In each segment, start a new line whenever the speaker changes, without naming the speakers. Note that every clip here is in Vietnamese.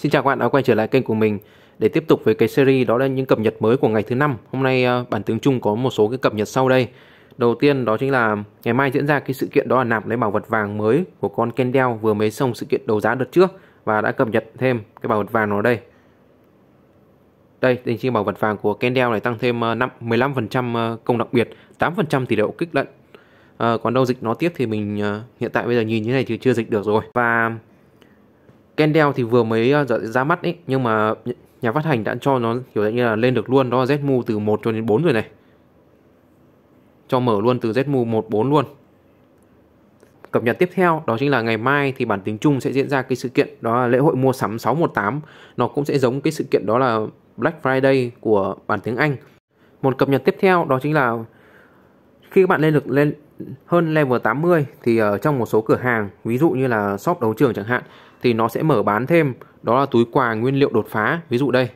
Xin chào các bạn đã quay trở lại kênh của mình để tiếp tục với cái series đó là những cập nhật mới của ngày thứ năm. Hôm nay ờ, bản tướng chung có một số cái cập nhật sau đây. Đầu tiên đó chính là ngày mai diễn ra cái sự kiện đó là nạp lấy bảo vật vàng mới của con Kendall vừa mới xong sự kiện đấu giá đợt trước và đã cập nhật thêm cái bảo vật vàng nó đây. Đây, đây chính bảo vật vàng của Kendall này tăng thêm ờ, 5 15% ờ, công đặc biệt, 8% tỷ lệ kích lận. À, còn đâu dịch nó tiếp thì mình hiện tại bây giờ nhìn như này thì chưa dịch được rồi. Và Kendall thì vừa mới ờ, ra mắt ấy nhưng mà nhà phát hành đã cho nó kiểu như là lên được luôn đó là Zmu từ 1 cho đến 4 rồi này. Cho mở luôn từ Zmu 1 4 luôn. Cập nhật tiếp theo đó chính là ngày mai thì bản tiếng Trung sẽ diễn ra cái sự kiện đó là lễ hội mua sắm 618. Nó cũng sẽ giống cái sự kiện đó là Black Friday của bản tiếng Anh. Một cập nhật tiếp theo đó chính là khi các bạn lên được lên hơn level 80 thì ở trong một số cửa hàng, ví dụ như là shop đấu trường chẳng hạn thì nó sẽ mở bán thêm. Đó là túi quà nguyên liệu đột phá. Ví dụ đây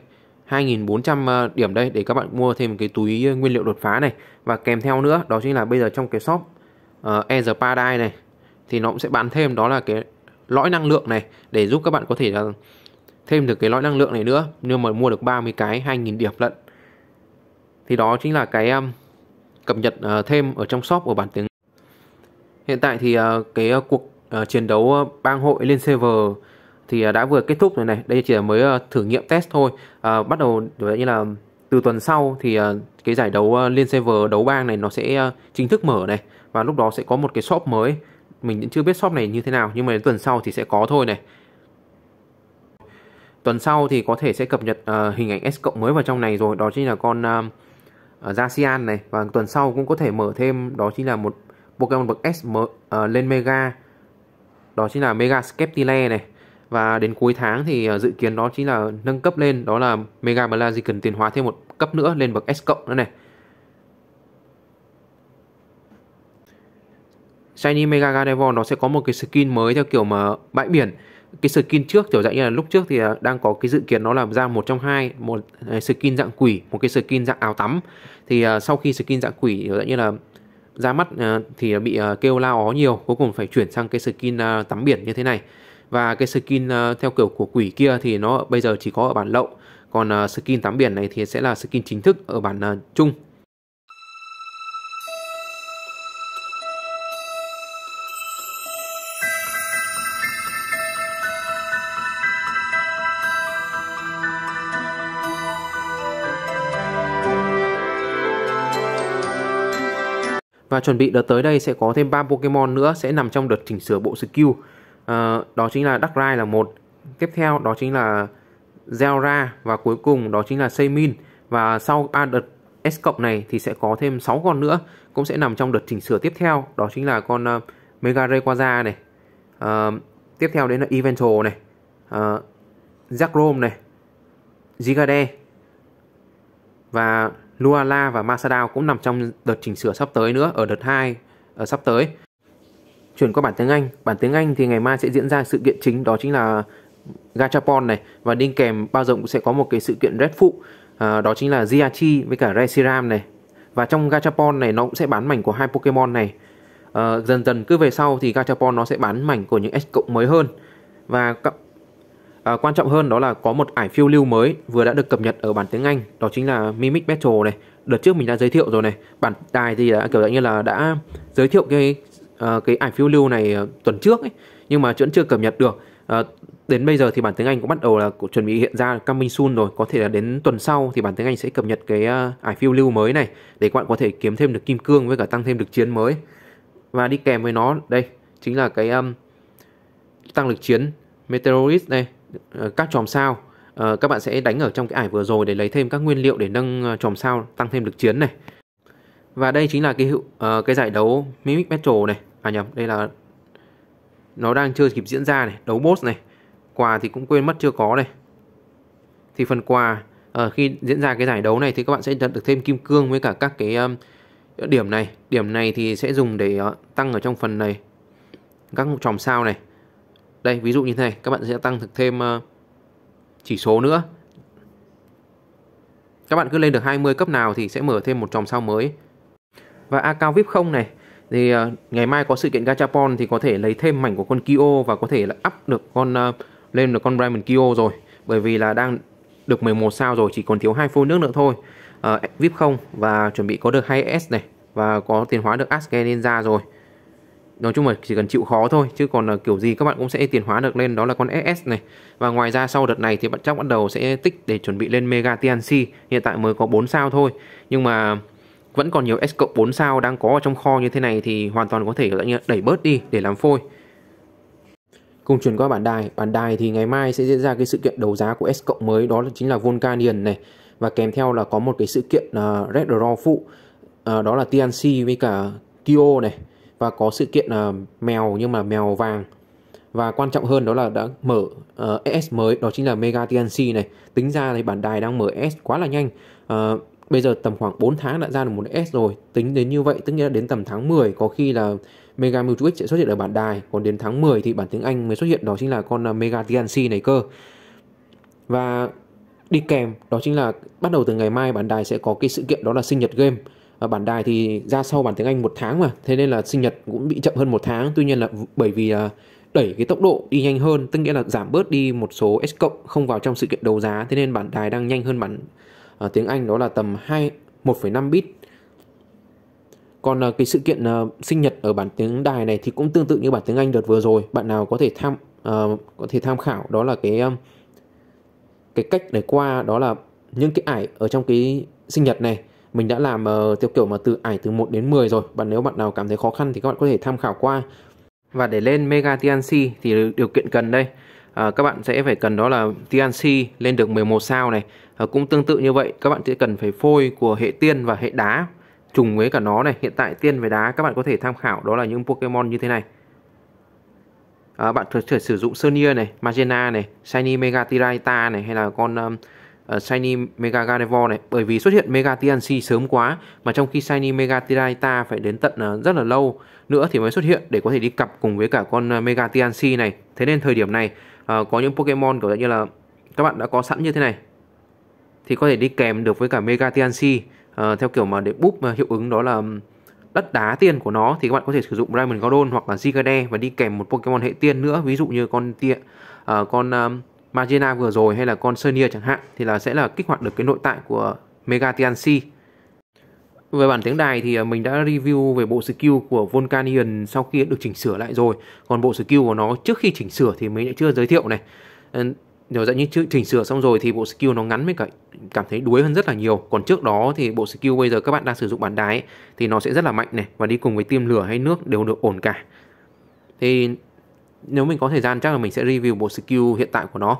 2.400 ờ, điểm đây để các bạn mua thêm cái túi ờ, nguyên liệu đột phá này. Và kèm theo nữa đó chính là bây giờ trong cái shop uh, Air Paradise này thì nó cũng sẽ bán thêm. Đó là cái lõi năng lượng này để giúp các bạn có thể là thêm được cái lõi năng lượng này nữa. Nhưng mà mua được 30 cái 2.000 điểm lận. Thì đó chính là cái um, cập nhật uh, thêm ở trong shop của bản tiếng hiện tại thì uh, cái uh, cuộc uh, chiến đấu ờ, bang hội lên server thì ờ, đã vừa kết thúc rồi này. Đây chỉ là mới thử nghiệm test thôi. À, bắt đầu như là từ tuần sau thì cái giải đấu liên server đấu bang này nó sẽ chính thức mở này. Và lúc đó sẽ có một cái shop mới. Mình cũng chưa biết shop này như thế nào nhưng mà đến tuần sau thì sẽ có thôi này. Tuần sau thì có thể sẽ cập nhật uh, hình ảnh S cộng mới vào trong này rồi. Đó chính là con uh, Zacian này. Và tuần sau cũng có thể mở thêm. Đó chính là một Pokemon bậc S mở, uh, lên Mega đó chính là Mega Skeptile này. Và đến cuối tháng thì ờ, dự kiến đó chính là nâng cấp lên, đó là Mega Blaziken tiến hóa thêm một cấp nữa lên bậc S cộng nữa này. Shiny Mega Gardevoir nó sẽ có một cái skin mới theo kiểu mà bãi biển. Cái skin trước kiểu dạng như là lúc trước thì ờ, đang có cái dự kiến nó làm ra một trong hai, một ờ, skin dạng quỷ, một cái skin dạng áo tắm. Thì sau khi skin dạng quỷ kiểu dạng như là ra mắt ờ, thì bị ờ, kêu lao ó nhiều, cuối cùng phải chuyển sang cái skin ờ, tắm biển như thế này. Và cái skin theo kiểu của quỷ kia thì nó bây giờ chỉ có ở bản lậu, còn skin tắm biển này thì sẽ là skin chính thức ở bản chung. Và chuẩn bị đợt tới đây sẽ có thêm 3 Pokemon nữa sẽ nằm trong đợt chỉnh sửa bộ skill. À, đó chính là Darkrai là một. Tiếp theo đó chính là Zelra và cuối cùng đó chính là Seimin. Và sau à, đợt S cộng này thì sẽ có thêm 6 con nữa cũng sẽ nằm trong đợt chỉnh sửa tiếp theo. Đó chính là con uh, Mega Rayquaza này. Uh, tiếp theo đến là Eventual này. Uh, Zekrom này. Gigade và Luala và Masadao cũng nằm trong đợt chỉnh sửa sắp tới nữa ở đợt 2 ở ờ, sắp tới. Chuyển qua bản tiếng Anh, bản tiếng Anh thì ngày mai sẽ diễn ra sự kiện chính đó chính là Gachapon này và đinh kèm bao giờ cũng sẽ có một cái sự kiện Red phụ à, ờ, đó chính là Ziachi với cả Reshiram này. Và trong Gachapon này nó cũng sẽ bán mảnh của hai Pokemon này. À, dần dần cứ về sau thì Gachapon nó sẽ bán mảnh của những S cộng mới hơn. Và À, quan trọng hơn đó là có một ải phiêu lưu mới vừa đã được cập nhật ở bản tiếng Anh, đó chính là Mimic Battle này. Đợt trước mình đã giới thiệu rồi này, bản tài thì đã kiểu như là đã giới thiệu cái uh, cái ải phiêu lưu này uh, tuần trước ấy, nhưng mà vẫn chưa cập nhật được. Uh, đến bây giờ thì bản tiếng Anh cũng bắt đầu là chuẩn bị hiện ra coming soon rồi, có thể là đến tuần sau thì bản tiếng Anh sẽ cập nhật cái uh, ải phiêu lưu mới này để các bạn có thể kiếm thêm được kim cương với cả tăng thêm được chiến mới. Và đi kèm với nó đây chính là cái um, tăng lực chiến Meteorist này Ờ, các chòm sao. Uh, các bạn sẽ đánh ở trong cái ải vừa rồi để lấy thêm các nguyên liệu để nâng ờ, chòm sao tăng thêm lực chiến này. Và đây chính là cái uh, cái giải đấu Mimic Battle này. À nhầm đây là nó đang chưa kịp diễn ra này. Đấu boss này. Quà thì cũng quên mất chưa có này. Thì phần quà uh, khi diễn ra cái giải đấu này thì các bạn sẽ nhận được thêm kim cương với cả các cái um, điểm này. Điểm này thì sẽ dùng để uh, tăng ở trong phần này các chòm sao này đây ví dụ như thế này các bạn sẽ tăng thực thêm ờ, chỉ số nữa. Các bạn cứ lên được 20 cấp nào thì sẽ mở thêm một chòm sao mới. Và account VIP không này thì ờ, ngày mai có sự kiện gachapon thì có thể lấy thêm mảnh của con Kyo và có thể là up được con ờ, lên được con Diamond Kyo rồi. Bởi vì là đang được 11 sao rồi chỉ còn thiếu hai phôi nước nữa thôi. Uh, VIP không và chuẩn bị có được 2S này và có tiền hóa được Aske Ninja rồi nói chung là chỉ cần chịu khó thôi chứ còn là kiểu gì các bạn cũng sẽ tiền hóa được lên đó là con SS này. Và ngoài ra sau đợt này thì bạn chắc bắt đầu sẽ tích để chuẩn bị lên Mega TNC hiện tại mới có 4 sao thôi nhưng mà vẫn còn nhiều S cộng 4 sao đang có ở trong kho như thế này thì hoàn toàn có thể đẩy bớt đi để làm phôi. Cùng chuyển qua bản đài, bản đài thì ngày mai sẽ diễn ra cái sự kiện đấu giá của S cộng mới đó chính là Volcanion này. Và kèm theo là có một cái sự kiện uh, Red Draw phụ uh, đó là TNC với cả Kyo này và có sự kiện uh, mèo nhưng mà mèo vàng. Và quan trọng hơn đó là đã mở ờ, uh, ES mới đó chính là Mega TNC này. Tính ra thì bản đài đang mở ES quá là nhanh. Uh, bây giờ tầm khoảng 4 tháng đã ra được một ES rồi. Tính đến như vậy tức nghĩa là đến tầm tháng 10 có khi là Mega Mewtwo X sẽ xuất hiện ở bản đài. Còn đến tháng 10 thì bản tiếng Anh mới xuất hiện đó chính là con à, Mega TNC này cơ. Và đi kèm đó chính là bắt đầu từ ngày mai bản đài sẽ có cái sự kiện đó là sinh nhật game bản đài thì ra sau bản tiếng Anh một tháng mà. Thế nên là sinh nhật cũng bị chậm hơn một tháng. Tuy nhiên là bởi vì là đẩy cái tốc độ đi nhanh hơn tức nghĩa là giảm bớt đi một số S cộng không vào trong sự kiện đấu giá. Thế nên bản đài đang nhanh hơn bản uh, tiếng Anh đó là tầm 2 1,5 bit. Còn uh, cái sự kiện uh, sinh nhật ở bản tiếng đài này thì cũng tương tự như bản tiếng Anh đợt vừa rồi. Bạn nào có thể tham uh, có thể tham khảo đó là cái um, cái cách để qua đó là những cái ải ở trong cái sinh nhật này mình đã làm uh, theo kiểu mà từ ải từ 1 đến 10 rồi. Bạn nếu bạn nào cảm thấy khó khăn thì các bạn có thể tham khảo qua. Và để lên Mega TNC thì điều kiện cần đây. À, các bạn sẽ phải cần đó là TNC lên được 11 sao này. À, cũng tương tự như vậy các bạn sẽ cần phải phôi của hệ tiên và hệ đá trùng với cả nó này. Hiện tại tiên với đá các bạn có thể tham khảo đó là những Pokemon như thế này. À, bạn có thể sử dụng Sonia này Magena này Shiny Mega Tiraita này hay là con um, uh, Shiny Mega Gardevoir này. Bởi vì xuất hiện Mega TNC sớm quá mà trong khi Shiny Mega Tiraita phải đến tận uh, rất là lâu nữa thì mới xuất hiện để có thể đi cặp cùng với cả con uh, Mega TNC này. Thế nên thời điểm này uh, có những Pokemon kiểu như là các bạn đã có sẵn như thế này thì có thể đi kèm được với cả Mega TNC uh, theo kiểu mà để búp uh, hiệu ứng đó là đất đá tiên của nó thì các bạn có thể sử dụng Diamond Gordon hoặc là Zigade và đi kèm một Pokemon hệ tiên nữa. Ví dụ như con tia uh, con uh, Magena vừa rồi hay là con Sonia chẳng hạn, thì là sẽ là kích hoạt được cái nội tại của Mega TNC. Về bản tiếng đài thì à, mình đã review về bộ skill của Volcanion sau khi được chỉnh sửa lại rồi. Còn bộ skill của nó trước khi chỉnh sửa thì mình lại chưa giới thiệu này. Ờ, Nếu dạy như chỉnh sửa xong rồi thì bộ skill nó ngắn với cả cảm thấy đuối hơn rất là nhiều. Còn trước đó thì bộ skill bây giờ các bạn đang sử dụng bản đài thì nó sẽ rất là mạnh này và đi cùng với tiêm lửa hay nước đều được ổn cả. Thì nếu mình có thời gian, chắc là mình sẽ review bộ skill hiện tại của nó.